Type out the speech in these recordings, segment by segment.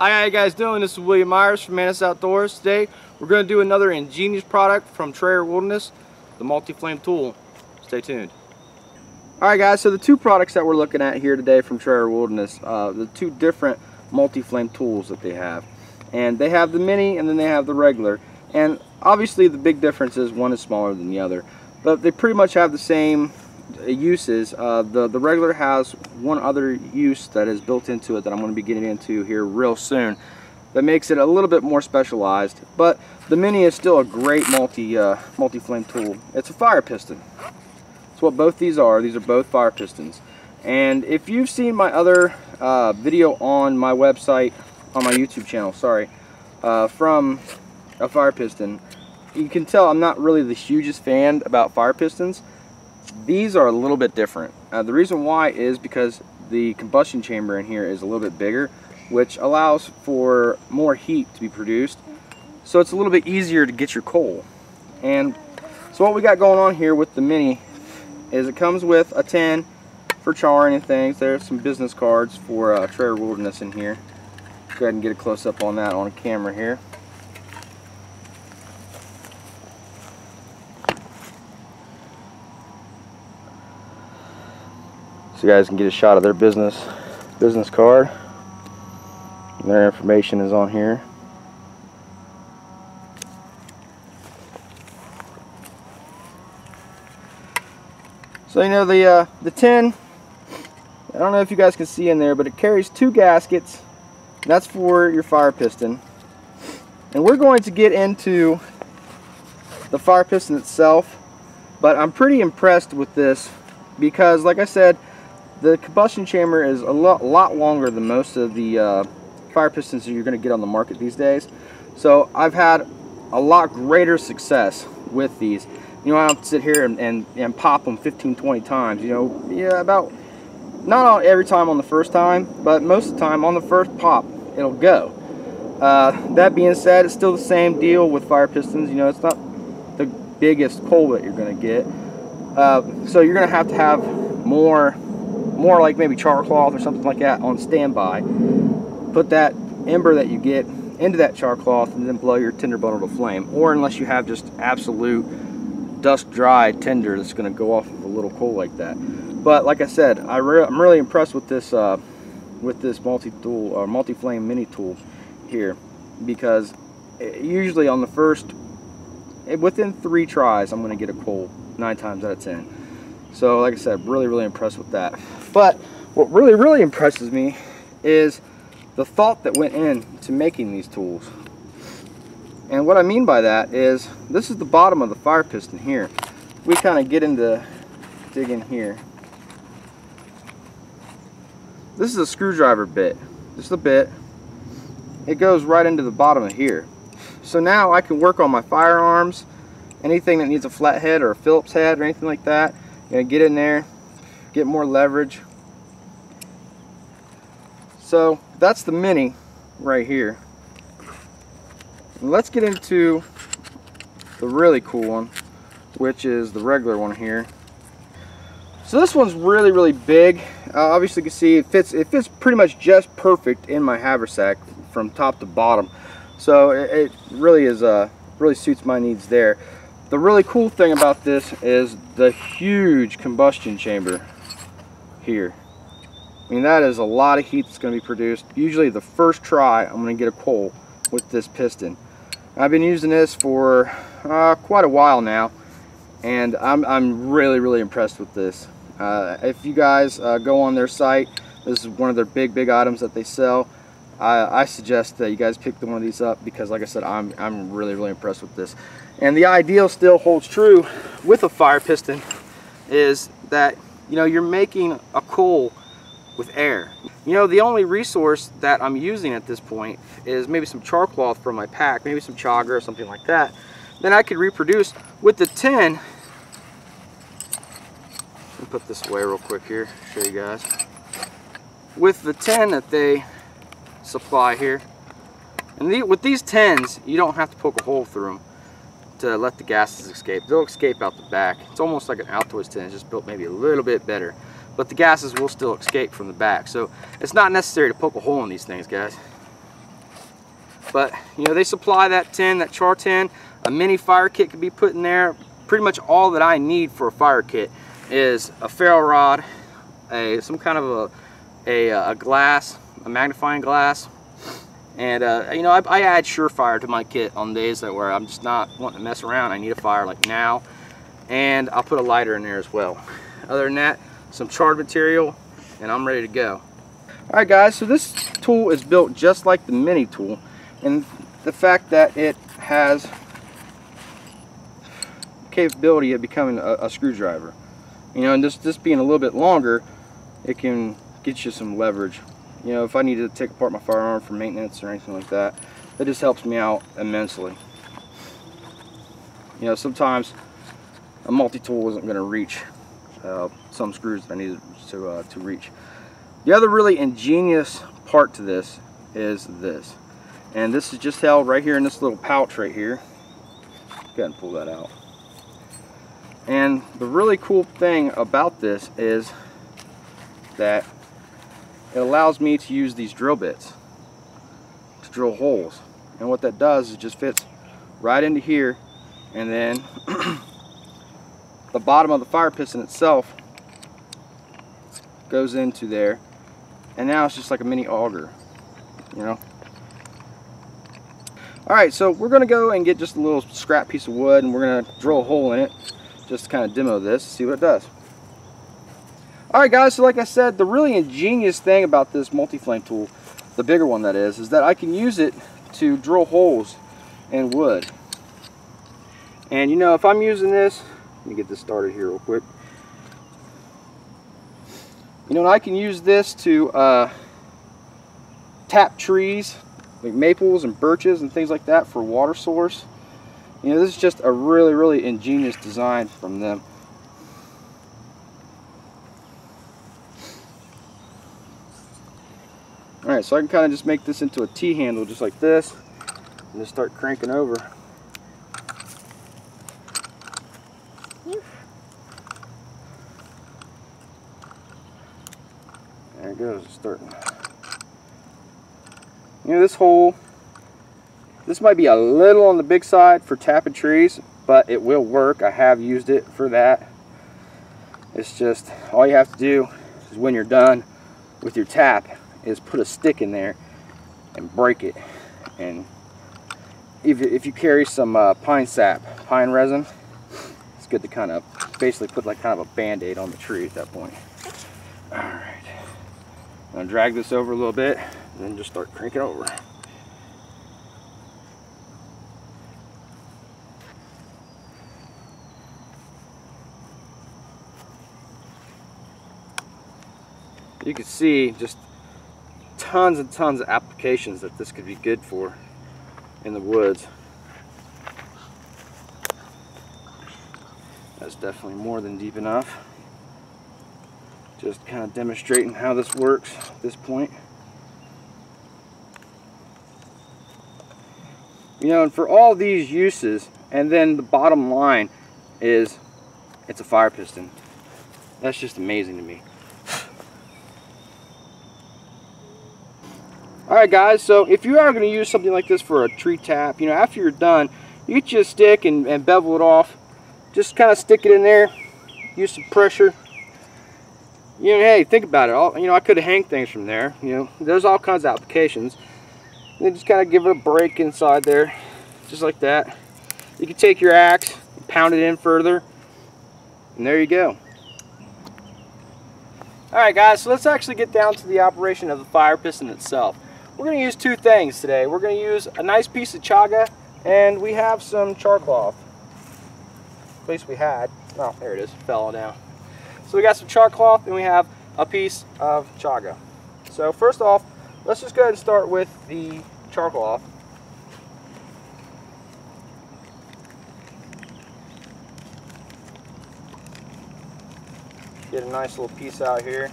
Hi, how you guys doing? This is William Myers from Mantis Outdoors. Today, we're going to do another ingenious product from Trayer Wilderness, the multi-flame tool. Stay tuned. Alright guys, so the two products that we're looking at here today from Trayer Wilderness, uh, the two different multi-flame tools that they have. And they have the mini and then they have the regular. And obviously the big difference is one is smaller than the other. But they pretty much have the same uses. Uh, the, the regular has one other use that is built into it that I'm going to be getting into here real soon that makes it a little bit more specialized. But the Mini is still a great multi, uh, multi-flame tool. It's a fire piston. That's what both these are. These are both fire pistons. And if you've seen my other uh, video on my website, on my YouTube channel, sorry, uh, from a fire piston, you can tell I'm not really the hugest fan about fire pistons. These are a little bit different. Uh, the reason why is because the combustion chamber in here is a little bit bigger, which allows for more heat to be produced. So it's a little bit easier to get your coal. And so what we got going on here with the Mini is it comes with a tin for charring and things. There's some business cards for uh, Trayer Wilderness in here. Go ahead and get a close up on that on camera here. So you guys can get a shot of their business business card. Their information is on here. So you know the uh, the tin I don't know if you guys can see in there but it carries two gaskets. That's for your fire piston. And we're going to get into the fire piston itself but I'm pretty impressed with this because like I said the combustion chamber is a lot, lot longer than most of the uh, fire pistons that you're going to get on the market these days. So I've had a lot greater success with these. You know, I don't sit here and, and, and pop them 15, 20 times. You know, yeah, about, not every time on the first time, but most of the time on the first pop, it'll go. Uh, that being said, it's still the same deal with fire pistons. You know, it's not the biggest coal that you're going to get. Uh, so you're going to have to have more more like maybe char cloth or something like that on standby. Put that ember that you get into that char cloth and then blow your tinder bundle to flame. Or unless you have just absolute dust dry tinder that's going to go off of a little coal like that. But like I said, I I'm really impressed with this uh, with this multi-tool or multi-flame mini tool here because usually on the first within three tries I'm going to get a coal nine times out of ten. So like I said, really, really impressed with that. But what really, really impresses me is the thought that went into making these tools. And what I mean by that is, this is the bottom of the fire piston here. We kind of get into, digging here. This is a screwdriver bit. just a bit. It goes right into the bottom of here. So now I can work on my firearms, anything that needs a flat head or a Phillips head or anything like that. Gonna get in there, get more leverage. So that's the Mini right here. let's get into the really cool one, which is the regular one here. So this one's really, really big. Uh, obviously you can see it fits, it fits pretty much just perfect in my haversack from top to bottom. So it, it really is, uh, really suits my needs there. The really cool thing about this is the huge combustion chamber here. I mean, that is a lot of heat that's going to be produced. Usually the first try, I'm going to get a coal with this piston. I've been using this for uh, quite a while now, and I'm, I'm really, really impressed with this. Uh, if you guys uh, go on their site, this is one of their big, big items that they sell. I, I suggest that you guys pick one of these up because like I said, I'm, I'm really, really impressed with this. And the ideal still holds true with a fire piston is that, you know, you're making a coal with air. You know, the only resource that I'm using at this point is maybe some char cloth from my pack, maybe some chaga or something like that. Then I could reproduce with the tin. Let me put this away real quick here, show you guys. With the tin that they supply here. And the, with these tins, you don't have to poke a hole through them to let the gases escape. They'll escape out the back. It's almost like an Altoids tin, it's just built maybe a little bit better. But the gases will still escape from the back. So it's not necessary to poke a hole in these things, guys. But, you know, they supply that tin, that char tin. A mini fire kit can be put in there. Pretty much all that I need for a fire kit is a ferro rod, a some kind of a, a, uh, a glass, a magnifying glass, and uh, you know I, I, add Surefire to my kit on days that where I'm just not wanting to mess around. I need a fire like now, and I'll put a lighter in there as well. Other than that, some charred material, and I'm ready to go. All right, guys. So this tool is built just like the mini tool, and the fact that it has capability of becoming a, a screwdriver. You know, and just, this being a little bit longer, it can get you some leverage. You know, if I need to take apart my firearm for maintenance or anything like that, it just helps me out immensely. You know, sometimes a multi-tool isn't going to reach uh, some screws that I need to, uh, to reach. The other really ingenious part to this is this. And this is just held right here in this little pouch right here. Go ahead and pull that out. And the really cool thing about this is that it allows me to use these drill bits to drill holes. And what that does is just fits right into here and then the bottom of the fire piston itself goes into there and now it's just like a mini auger you know alright so we're gonna go and get just a little scrap piece of wood and we're gonna drill a hole in it just to kind of demo this, see what it does. Alright guys, so like I said, the really ingenious thing about this multi-flame tool, the bigger one that is, is that I can use it to drill holes in wood. And you know, if I'm using this, let me get this started here real quick. You know, I can use this to uh, tap trees, like maples and birches and things like that for water source. You know, this is just a really, really ingenious design from them. So I can kind of just make this into a T-handle just like this and just start cranking over. There it goes, it's starting. You know, this hole this might be a little on the big side for tapping trees, but it will work. I have used it for that. It's just, all you have to do is when you're done with your tap is put a stick in there and break it. And if, if you carry some uh, pine sap, pine resin, it's good to kind of basically put like kind of a band-aid on the tree at that point. All right, I'm gonna drag this over a little bit and then just start cranking over. you can see just tons and tons of applications that this could be good for in the woods. That's definitely more than deep enough. Just kind of demonstrating how this works at this point. You know, and for all these uses, and then the bottom line is it's a fire piston. That's just amazing to me. Alright guys, so if you are going to use something like this for a tree tap, you know, after you're done, you get stick and, and bevel it off. Just kind of stick it in there, use some pressure. You know, hey, think about it. All, you know, I could hanged things from there. You know, there's all kinds of applications. And then just kind of give it a break inside there, just like that. You can take your axe, pound it in further, and there you go. Alright guys, so let's actually get down to the operation of the fire piston itself. We're going to use two things today. We're going to use a nice piece of chaga and we have some char cloth. At least we had. Oh, there it is. Fell down. So we got some char cloth and we have a piece of chaga. So first off, let's just go ahead and start with the char cloth. Get a nice little piece out here.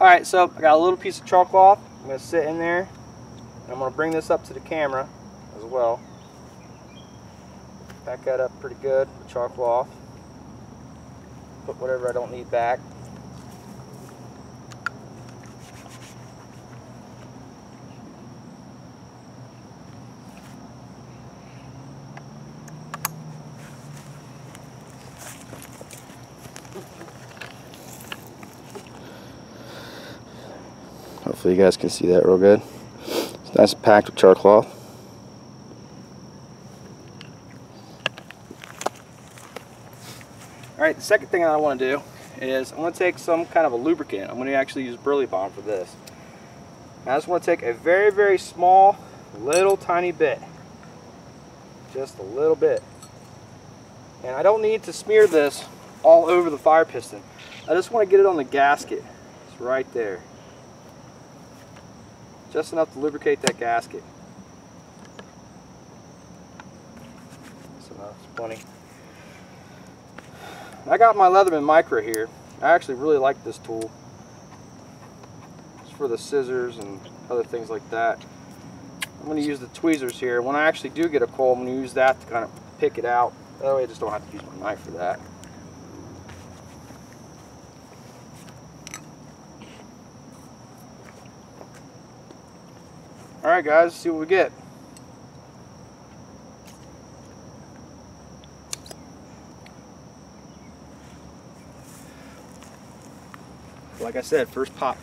Alright, so I got a little piece of char cloth. I'm going to sit in there. I'm going to bring this up to the camera as well. Pack that up pretty good with char cloth. Put whatever I don't need back. Hopefully you guys can see that real good. It's nice and packed with char cloth. Alright, the second thing I want to do is I'm going to take some kind of a lubricant. I'm going to actually use Burley Bond for this. I just want to take a very, very small, little tiny bit. Just a little bit. And I don't need to smear this all over the fire piston. I just want to get it on the gasket. It's right there. Just enough to lubricate that gasket. That's enough, it's plenty. I got my Leatherman Micro here. I actually really like this tool. It's for the scissors and other things like that. I'm going to use the tweezers here. When I actually do get a coal, I'm going to use that to kind of pick it out. That way I just don't have to use my knife for that. Alright guys, see what we get. Like I said, first pop.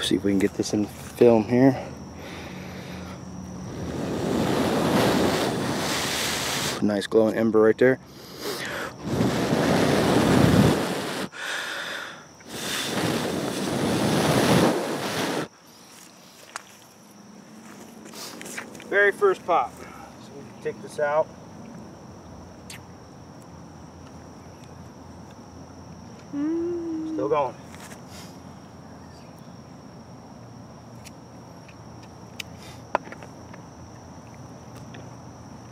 See if we can get this in film here. Nice glowing ember right there. Very first pop. So we take this out. Mm. Still going.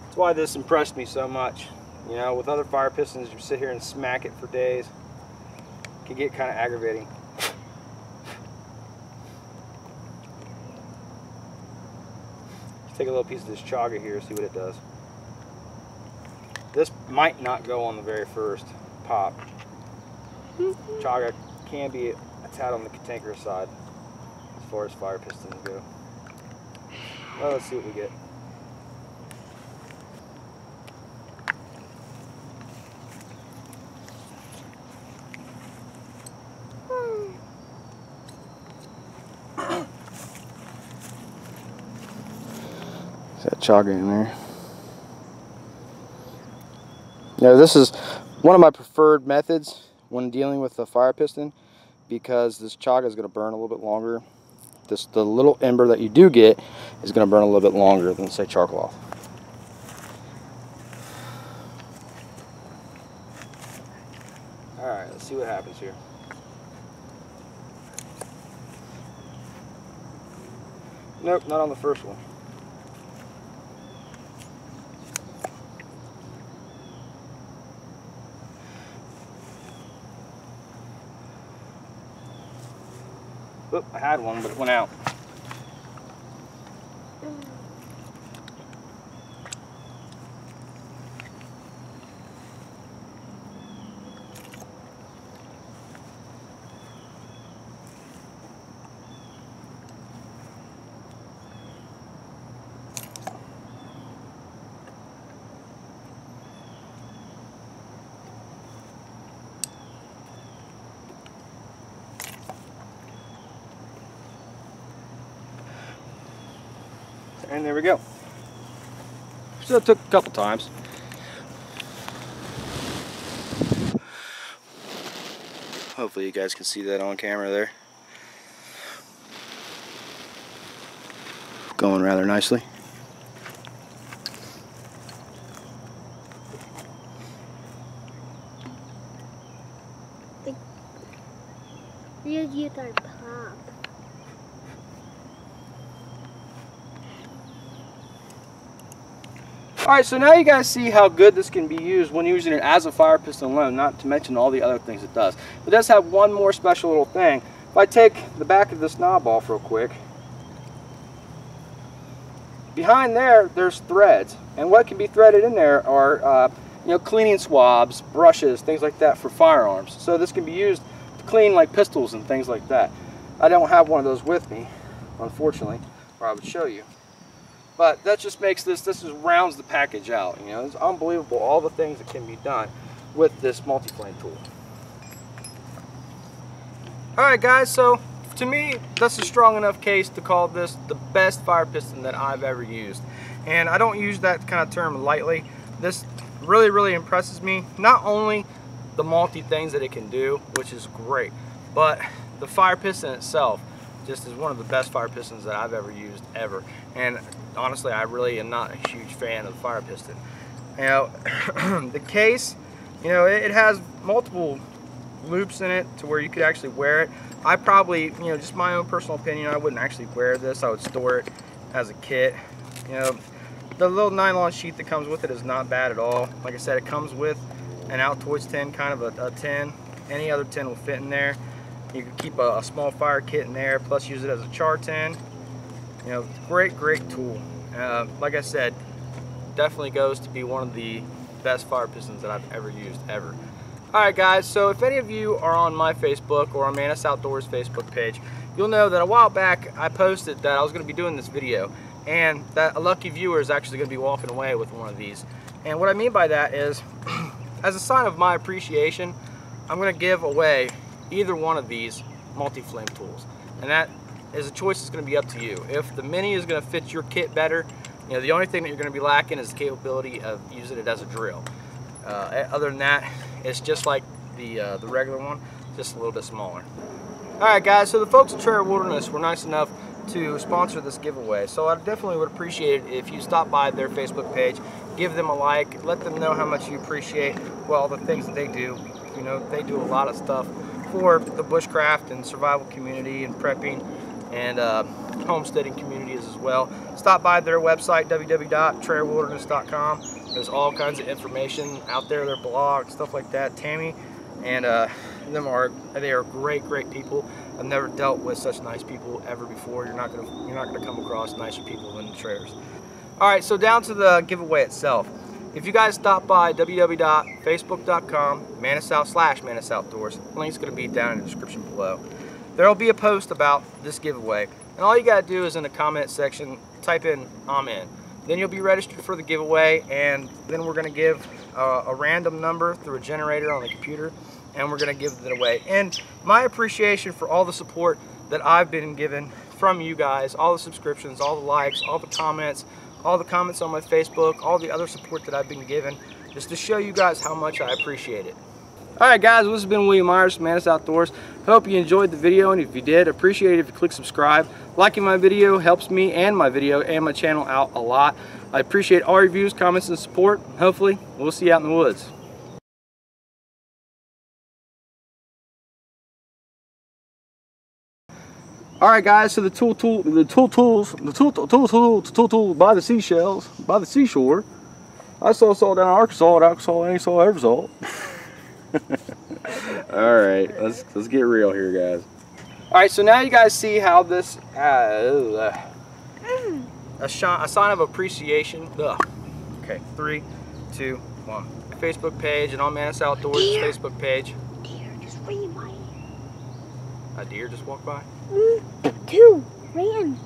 That's why this impressed me so much. You know, with other fire pistons, you sit here and smack it for days. It can get kind of aggravating. Take a little piece of this chaga here, see what it does. This might not go on the very first pop. Mm-hmm. chaga can be a tad on the cantankerous side as far as fire pistons go. Well, let's see what we get. Chaga in there. Now this is one of my preferred methods when dealing with the fire piston because this chaga is going to burn a little bit longer. This the little ember that you do get is going to burn a little bit longer than say charcoal cloth. Alright, let's see what happens here. Nope, not on the first one. Oop, I had one, but it went out. And there we go. So it took a couple times. Hopefully you guys can see that on camera there. Going rather nicely. Pop. Alright, so now you guys see how good this can be used when using it as a fire piston alone, not to mention all the other things it does. It does have one more special little thing. If I take the back of this knob off real quick, behind there, there's threads. And what can be threaded in there are uh, you know, cleaning swabs, brushes, things like that for firearms. So this can be used to clean like pistols and things like that. I don't have one of those with me, unfortunately, or I would show you. But that just makes this, this just rounds the package out. You know, it's unbelievable all the things that can be done with this multi-flame tool. All right, guys, so to me, that's a strong enough case to call this the best fire piston that I've ever used. And I don't use that kind of term lightly. This really, really impresses me. Not only the multi things that it can do, which is great, but the fire piston itself just is one of the best fire pistons that I've ever used ever. And honestly, I really am not a huge fan of the fire piston. Now, the case, you know, it, it has multiple loops in it to where you could actually wear it. I probably, you know, just my own personal opinion, I wouldn't actually wear this. I would store it as a kit. You know, the little nylon sheath that comes with it is not bad at all. Like I said, it comes with an Altoids tin, kind of a, a tin. Any other tin will fit in there. You can keep a, a, small fire kit in there, plus use it as a char tin. You know, great, great tool. Uh, like I said, definitely goes to be one of the best fire pistons that I've ever used, ever. Alright guys, so if any of you are on my Facebook or on Mantis Outdoors Facebook page, you'll know that a while back I posted that I was going to be doing this video and that a lucky viewer is actually going to be walking away with one of these. And what I mean by that is, as a sign of my appreciation, I'm going to give away either one of these multi-flame tools. And that is a choice that's going to be up to you. If the Mini is going to fit your kit better, you know, the only thing that you're going to be lacking is the capability of using it as a drill. Uh, other than that, it's just like the, uh, the regular one, just a little bit smaller. Alright guys, so the folks at Trayer Wilderness were nice enough to sponsor this giveaway. So I definitely would appreciate it if you stop by their Facebook page, give them a like, let them know how much you appreciate well the things that they do. You know, they do a lot of stuff for the bushcraft and survival community and prepping and uh, homesteading communities as well. Stop by their website, www.trayerwilderness.com. There's all kinds of information out there, their blog, stuff like that. Tammy and uh, them are they are great, great people. I've never dealt with such nice people ever before. You're not gonna you're not gonna come across nicer people than the Trayers. All right, so down to the giveaway itself. If you guys stop by www.facebook.com, Outdoors, link's gonna be down in the description below. There'll be a post about this giveaway, and all you gotta do is in the comment section type in I'm in. Then you'll be registered for the giveaway and then we're to give uh, a random number through a generator on the computer and we're to give it away. And my appreciation for all the support that I've been given from you guys, all the subscriptions, all the likes, all the comments, all the comments on my Facebook, all the other support that I've been given, just to show you guys how much I appreciate it. Alright guys, this has been William Myers from Mantis Outdoors. Hope you enjoyed the video and if you did, appreciate it if you click subscribe. Liking my video helps me and my video and my channel out a lot. I appreciate all your views, comments, and support. Hopefully, we'll see you out in the woods. Alright guys, so the tool tool the tool tools the tool tool tool tool tool tool by the seashells, by the seashore. I saw saw down in Arkansas at Arkansas ain't saw ever salt. All right, let's let's get real here, guys. All right, so now you guys see how this uh, a, a sign of appreciation. Ugh. Okay, three, two, one. Facebook page and on Mantis Outdoors deer. Facebook page. Deer just ran by. A deer just walked by. Mm, two ran.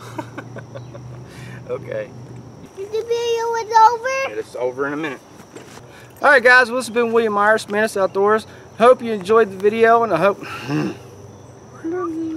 okay. The video is over. It's over in a minute. Alright guys, well, this has been William Myers, Mantis Outdoors. Hope you enjoyed the video and I hope...